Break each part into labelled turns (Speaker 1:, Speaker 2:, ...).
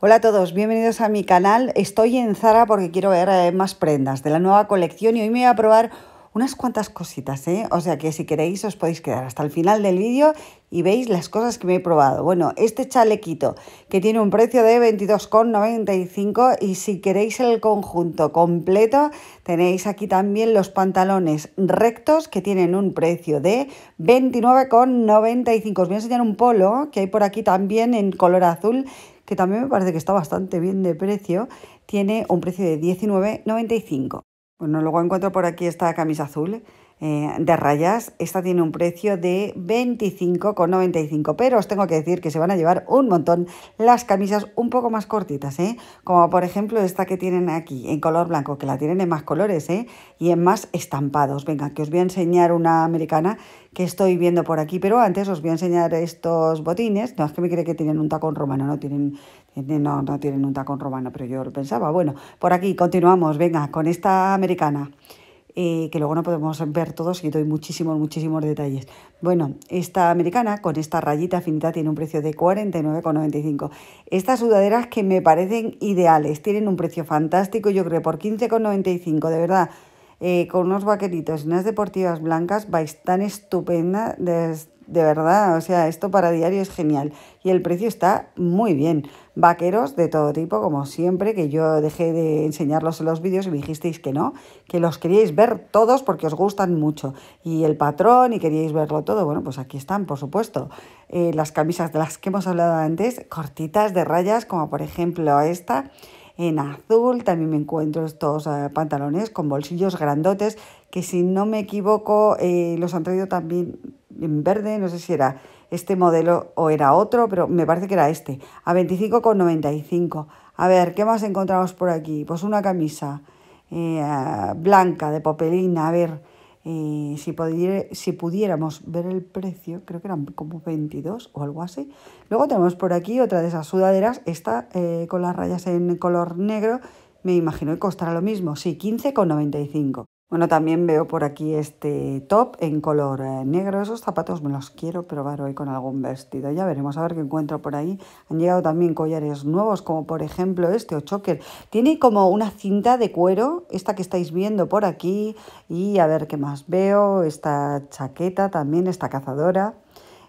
Speaker 1: Hola a todos, bienvenidos a mi canal. Estoy en Zara porque quiero ver eh, más prendas de la nueva colección y hoy me voy a probar unas cuantas cositas, ¿eh? O sea que si queréis os podéis quedar hasta el final del vídeo y veis las cosas que me he probado. Bueno, este chalequito que tiene un precio de 22,95 y si queréis el conjunto completo tenéis aquí también los pantalones rectos que tienen un precio de 29,95. Os voy a enseñar un polo que hay por aquí también en color azul que también me parece que está bastante bien de precio, tiene un precio de 19,95. Bueno, luego encuentro por aquí esta camisa azul de rayas. Esta tiene un precio de 25,95, pero os tengo que decir que se van a llevar un montón las camisas un poco más cortitas, ¿eh? como por ejemplo esta que tienen aquí en color blanco, que la tienen en más colores ¿eh? y en más estampados. Venga, que os voy a enseñar una americana que estoy viendo por aquí, pero antes os voy a enseñar estos botines. No es que me cree que tienen un tacón romano, no tienen, no, no tienen un tacón romano, pero yo lo pensaba. Bueno, por aquí continuamos, venga, con esta americana. Eh, que luego no podemos ver todos y doy muchísimos, muchísimos detalles. Bueno, esta americana con esta rayita finita tiene un precio de 49,95. Estas sudaderas que me parecen ideales, tienen un precio fantástico, yo creo por 15,95, de verdad. Eh, con unos vaqueritos y unas deportivas blancas vais tan estupenda de verdad, o sea, esto para diario es genial y el precio está muy bien. Vaqueros de todo tipo, como siempre, que yo dejé de enseñarlos en los vídeos y me dijisteis que no, que los queríais ver todos porque os gustan mucho. Y el patrón y queríais verlo todo, bueno, pues aquí están, por supuesto. Eh, las camisas de las que hemos hablado antes, cortitas de rayas, como por ejemplo esta en azul. También me encuentro estos eh, pantalones con bolsillos grandotes que si no me equivoco eh, los han traído también en verde, no sé si era este modelo o era otro, pero me parece que era este, a 25,95. A ver, ¿qué más encontramos por aquí? Pues una camisa eh, blanca de popelina, a ver, si, si pudiéramos ver el precio, creo que eran como 22 o algo así. Luego tenemos por aquí otra de esas sudaderas, esta eh, con las rayas en color negro, me imagino que costará lo mismo, sí, 15,95. Bueno, también veo por aquí este top en color eh, negro. Esos zapatos me los quiero probar hoy con algún vestido. Ya veremos a ver qué encuentro por ahí. Han llegado también collares nuevos, como por ejemplo este o choker. Tiene como una cinta de cuero, esta que estáis viendo por aquí. Y a ver qué más veo. Esta chaqueta también, esta cazadora.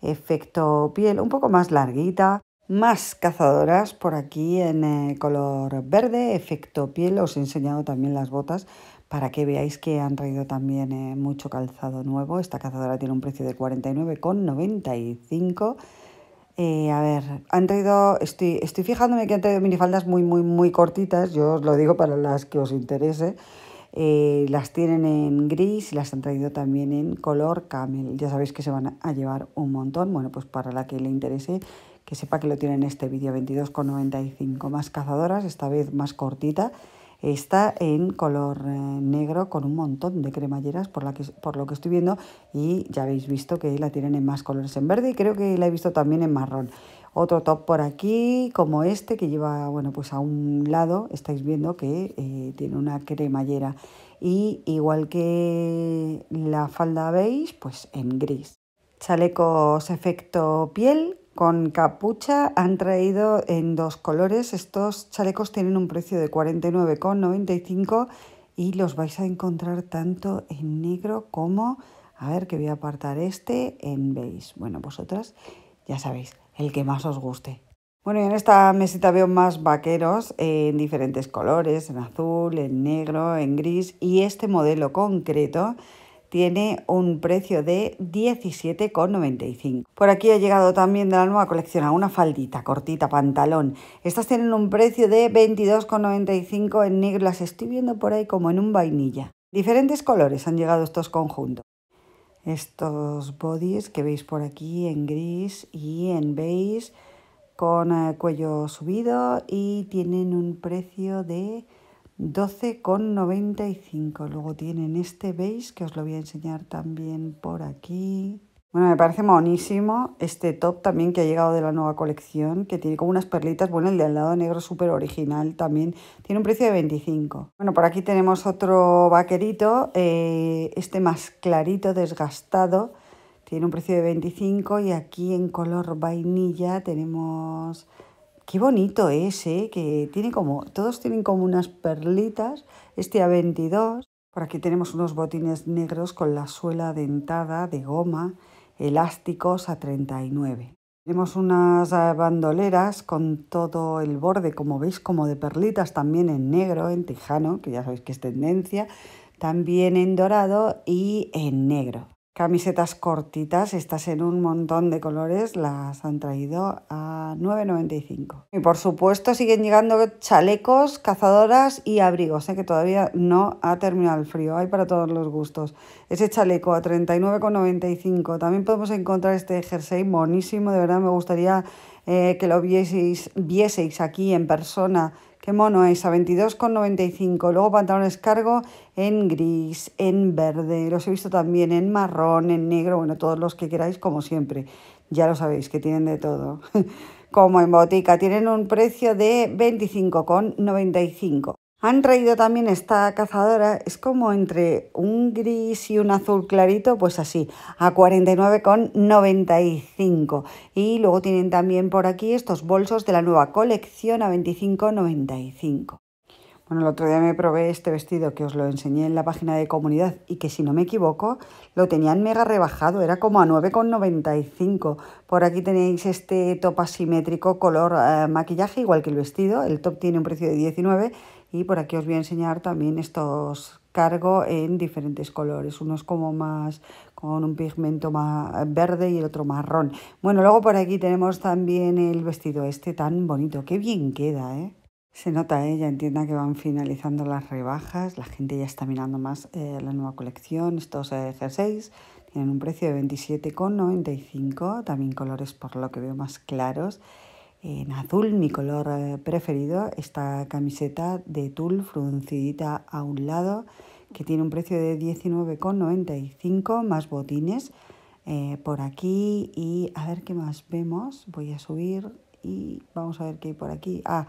Speaker 1: Efecto piel, un poco más larguita más cazadoras por aquí en eh, color verde, efecto piel. Os he enseñado también las botas para que veáis que han traído también eh, mucho calzado nuevo. Esta cazadora tiene un precio de 49,95. Eh, a ver, han traído, estoy, estoy fijándome que han traído minifaldas muy, muy, muy cortitas, yo os lo digo para las que os interese. Eh, las tienen en gris y las han traído también en color camel. Ya sabéis que se van a llevar un montón. Bueno, pues para la que le interese, que sepa que lo tienen en este vídeo 22,95 más cazadoras, esta vez más cortita. Está en color eh, negro con un montón de cremalleras por, la que, por lo que estoy viendo y ya habéis visto que la tienen en más colores en verde y creo que la he visto también en marrón. Otro top por aquí como este que lleva, bueno, pues a un lado estáis viendo que eh, tiene una cremallera y igual que la falda beige, pues en gris. Chalecos efecto piel con capucha han traído en dos colores. Estos chalecos tienen un precio de 49,95 y los vais a encontrar tanto en negro como, a ver que voy a apartar este, en beige. Bueno, vosotras ya sabéis, el que más os guste. Bueno, y en esta mesita veo más vaqueros en diferentes colores, en azul, en negro, en gris y este modelo concreto tiene un precio de 17,95. Por aquí ha llegado también de la nueva colección a una faldita cortita, pantalón. Estas tienen un precio de 22,95 en negro. Las estoy viendo por ahí como en un vainilla. Diferentes colores han llegado estos conjuntos. Estos bodies que veis por aquí en gris y en beige con eh, cuello subido y tienen un precio de 12,95. Luego tienen este beige que os lo voy a enseñar también por aquí. Bueno, me parece monísimo este top también que ha llegado de la nueva colección, que tiene como unas perlitas. Bueno, el de al lado negro súper original también. Tiene un precio de 25. Bueno, por aquí tenemos otro vaquerito, eh, este más clarito, desgastado. Tiene un precio de 25 y aquí en color vainilla tenemos Qué bonito es, ¿eh? Que tiene como, todos tienen como unas perlitas. Este a 22. Por aquí tenemos unos botines negros con la suela dentada de goma, elásticos a 39. Tenemos unas eh, bandoleras con todo el borde, como veis, como de perlitas, también en negro, en tejano, que ya sabéis que es tendencia, también en dorado y en negro. Camisetas cortitas, estas en un montón de colores, las han traído a 9,95. Y por supuesto siguen llegando chalecos, cazadoras y abrigos, ¿eh? que todavía no ha terminado el frío, hay para todos los gustos. Ese chaleco a 39,95. También podemos encontrar este jersey monísimo, de verdad me gustaría eh, que lo vieseis, vieseis aquí en persona Qué mono es, a 22,95. Luego pantalones cargo en gris, en verde, los he visto también en marrón, en negro, bueno, todos los que queráis, como siempre. Ya lo sabéis, que tienen de todo. como en botica, tienen un precio de 25,95. Han traído también esta cazadora, es como entre un gris y un azul clarito, pues así, a 49,95. Y luego tienen también por aquí estos bolsos de la nueva colección a 25,95. Bueno, el otro día me probé este vestido que os lo enseñé en la página de comunidad y que si no me equivoco lo tenían mega rebajado, era como a 9,95. Por aquí tenéis este top asimétrico color eh, maquillaje igual que el vestido, el top tiene un precio de 19 y por aquí os voy a enseñar también estos cargo en diferentes colores, unos como más con un pigmento más verde y el otro marrón. Bueno, luego por aquí tenemos también el vestido este tan bonito, qué bien queda, ¿eh? Se nota, ¿eh? ya entienda que van finalizando las rebajas, la gente ya está mirando más eh, la nueva colección, estos eh, jerseys tienen un precio de 27,95, también colores por lo que veo más claros en azul, mi color eh, preferido, esta camiseta de tul fruncidita a un lado que tiene un precio de 19,95 más botines eh, por aquí y a ver qué más vemos. Voy a subir y vamos a ver qué hay por aquí. Ah,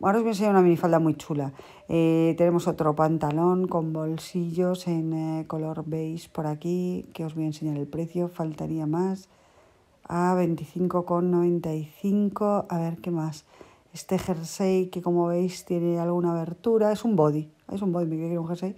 Speaker 1: ahora os voy a enseñar una minifalda muy chula. Eh, tenemos otro pantalón con bolsillos en color beige por aquí que os voy a enseñar el precio. Faltaría más a 25,95. A ver qué más. Este jersey que como veis tiene alguna abertura, es un body, es un body, me quiero un jersey.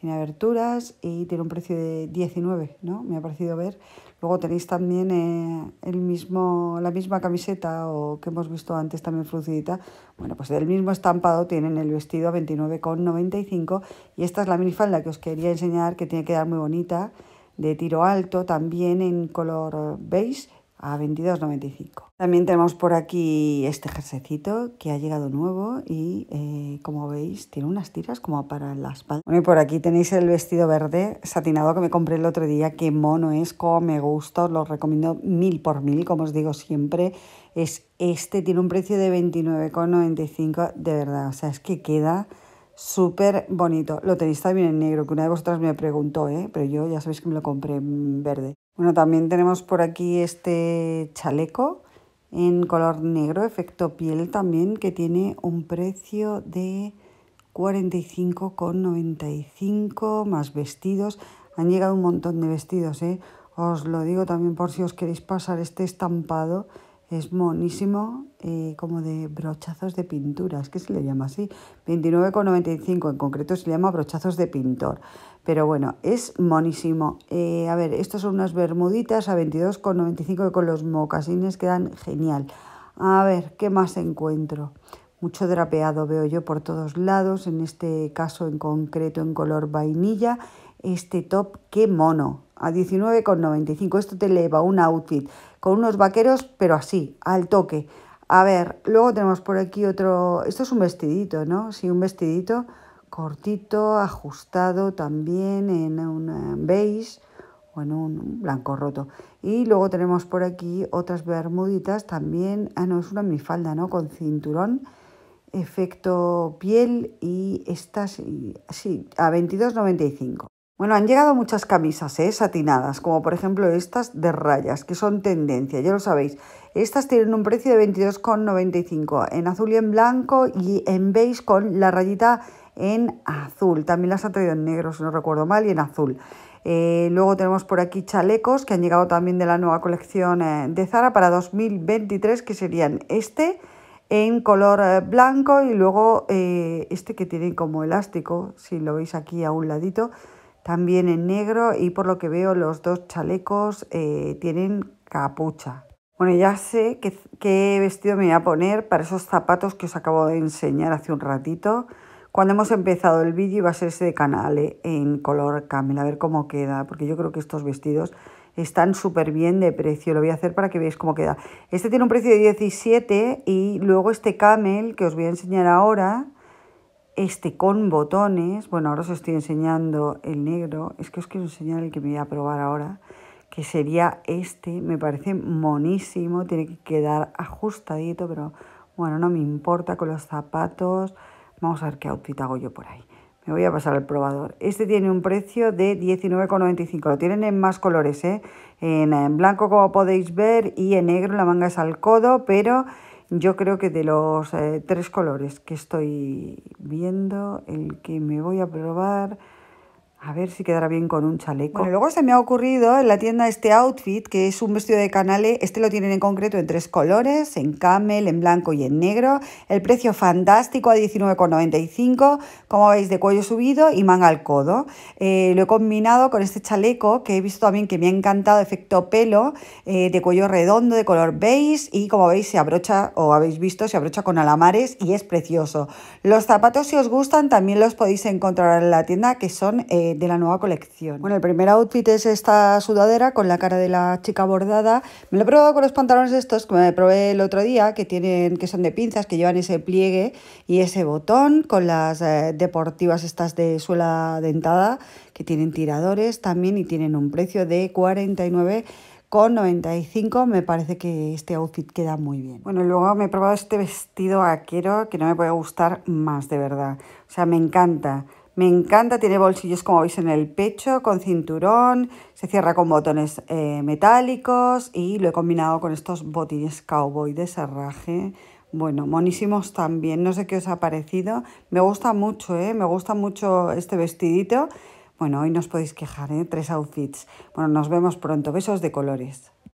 Speaker 1: Tiene aberturas y tiene un precio de 19, ¿no? Me ha parecido ver. Luego tenéis también eh, el mismo, la misma camiseta o que hemos visto antes también frucidita. Bueno, pues del mismo estampado tienen el vestido a 29,95 y esta es la minifalda que os quería enseñar que tiene que dar muy bonita de tiro alto también en color beige a 22,95. También tenemos por aquí este jerseycito que ha llegado nuevo y eh, como veis tiene unas tiras como para la espalda. Bueno, y por aquí tenéis el vestido verde satinado que me compré el otro día. Qué mono es, como me gusta, os lo recomiendo mil por mil, como os digo siempre. Es este, tiene un precio de 29,95 de verdad, o sea, es que queda súper bonito. Lo tenéis también en negro, que una de vosotras me preguntó, ¿eh? pero yo ya sabéis que me lo compré en verde. Bueno, también tenemos por aquí este chaleco en color negro, efecto piel también, que tiene un precio de 45,95 más vestidos. Han llegado un montón de vestidos, ¿eh? Os lo digo también por si os queréis pasar este estampado es monísimo, eh, como de brochazos de pintura, es que se le llama así. 29,95 en concreto se le llama brochazos de pintor. Pero bueno, es monísimo. Eh, a ver, estos son unas bermuditas a 22,95 con los mocasines quedan genial. A ver, ¿qué más encuentro? Mucho drapeado veo yo por todos lados, en este caso en concreto en color vainilla. Este top, qué mono, a 19,95. Esto te eleva un outfit con unos vaqueros, pero así, al toque. A ver, luego tenemos por aquí otro, esto es un vestidito, ¿no? Sí, un vestidito cortito, ajustado también en un beige o en un blanco roto. Y luego tenemos por aquí otras bermuditas también, ah no, es una minifalda, ¿no? Con cinturón, efecto piel y estas, sí, a 22,95. Bueno, han llegado muchas camisas ¿eh? satinadas, como por ejemplo estas de rayas, que son tendencia, ya lo sabéis. Estas tienen un precio de 22,95 en azul y en blanco y en beige con la rayita en azul. También las han traído en negro, si no recuerdo mal, y en azul. Eh, luego tenemos por aquí chalecos que han llegado también de la nueva colección eh, de Zara para 2023, que serían este en color eh, blanco y luego este que tiene como elástico, si lo veis aquí a un ladito, también en negro y por lo que veo los dos chalecos eh, tienen capucha. Bueno, ya sé qué, vestido me voy a poner para esos zapatos que os acabo de enseñar hace un ratito. Cuando hemos empezado el vídeo iba a ser ese de canale en color camel, a ver cómo queda, porque yo creo que estos vestidos están súper bien de precio. Lo voy a hacer para que veáis cómo queda. Este tiene un precio de 17 y luego este camel que os voy a enseñar ahora, este con botones, bueno, ahora os estoy enseñando el negro, es que os quiero enseñar el que me voy a probar ahora, que sería este, me parece monísimo, tiene que quedar ajustadito, pero bueno, no me importa con los zapatos. Vamos a ver qué outfit hago yo por ahí. Me voy a pasar al probador. Este tiene un precio de 19,95. Lo tienen en más colores, ¿eh? En, blanco como podéis ver y en negro la manga es al codo, pero yo creo que de los eh, tres colores que estoy viendo, el que me voy a probar a ver si quedará bien con un chaleco. Bueno, luego se me ha ocurrido en la tienda este outfit, que es un vestido de canale. Este lo tienen en concreto en tres colores, en camel, en blanco y en negro. El precio fantástico a 19,95, como veis, de cuello subido y manga al codo. Eh, lo he combinado con este chaleco, que he visto también que me ha encantado, efecto pelo, eh, de cuello redondo, de color beige. Y como veis, se abrocha, o habéis visto, se abrocha con alamares y es precioso. Los zapatos, si os gustan, también los podéis encontrar en la tienda, que son... Eh, de la nueva colección. Bueno, el primer outfit es esta sudadera con la cara de la chica bordada. Me lo he probado con los pantalones estos que me probé el otro día, que, tienen, que son de pinzas, que llevan ese pliegue y ese botón, con las eh, deportivas estas de suela dentada, que tienen tiradores también y tienen un precio de 49 con 95 me parece que este outfit queda muy bien. Bueno, luego me he probado este vestido vaquero que no me puede gustar más, de verdad. O sea, me encanta. Me encanta, tiene bolsillos como veis en el pecho, con cinturón, se cierra con botones eh, metálicos y lo he combinado con estos botines cowboy de serraje. Bueno, monísimos también, no sé qué os ha parecido. Me gusta mucho, ¿eh? Me gusta mucho este vestidito. Bueno, hoy no os podéis quejar, ¿eh? Tres outfits. Bueno, nos vemos pronto. Besos de colores.